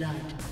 blood.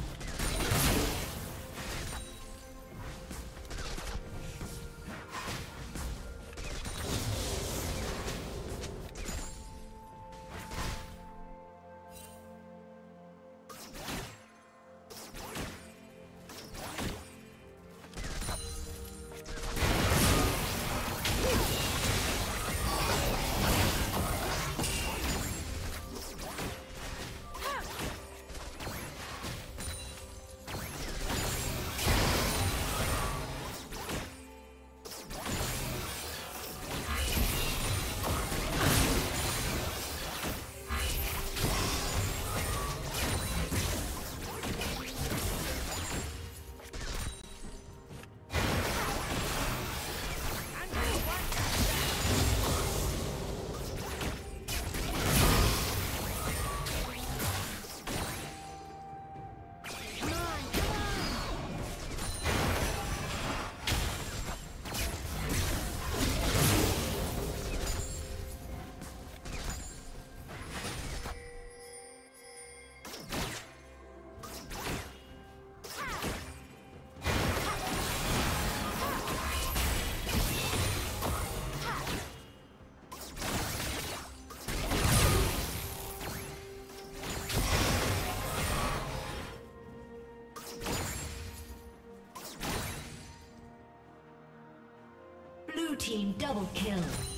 Team double kill.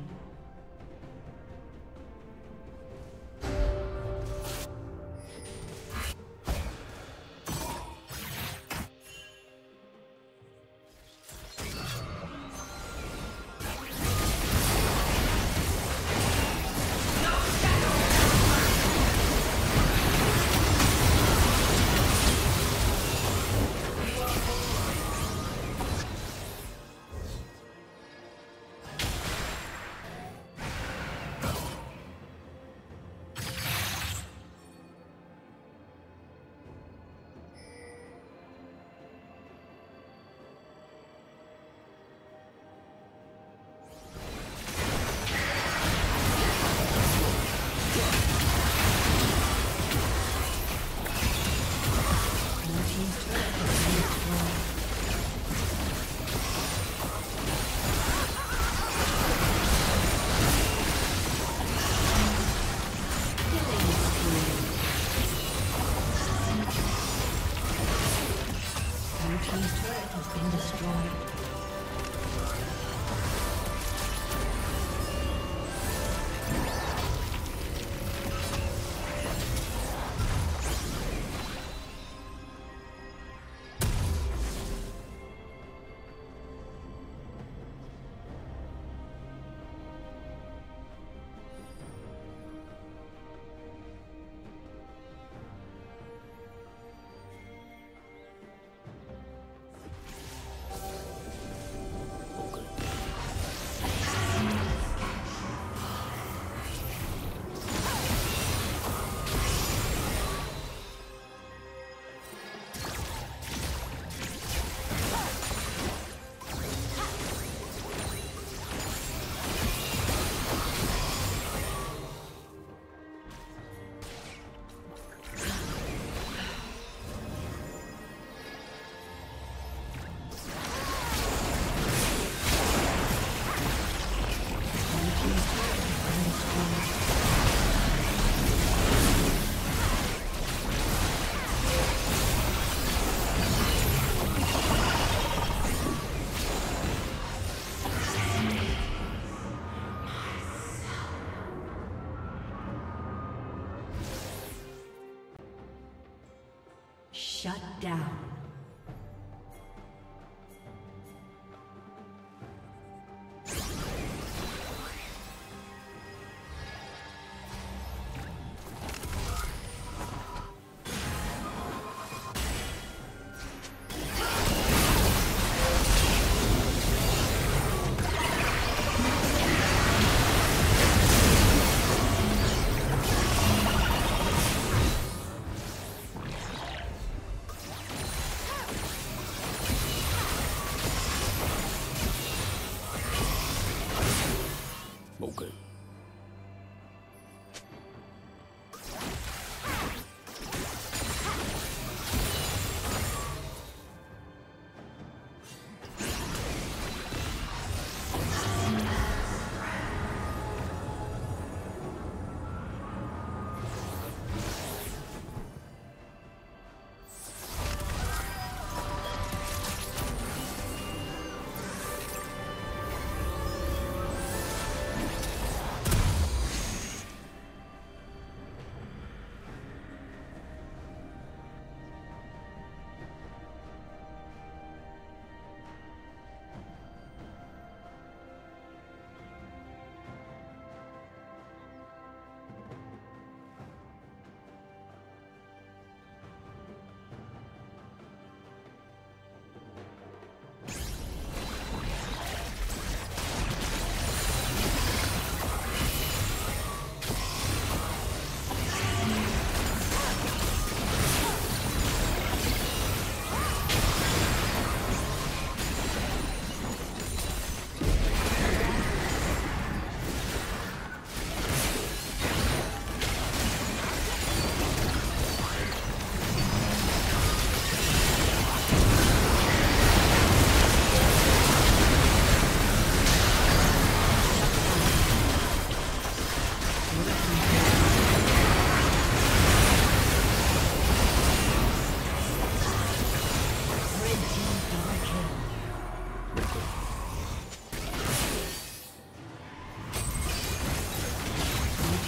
Thank you.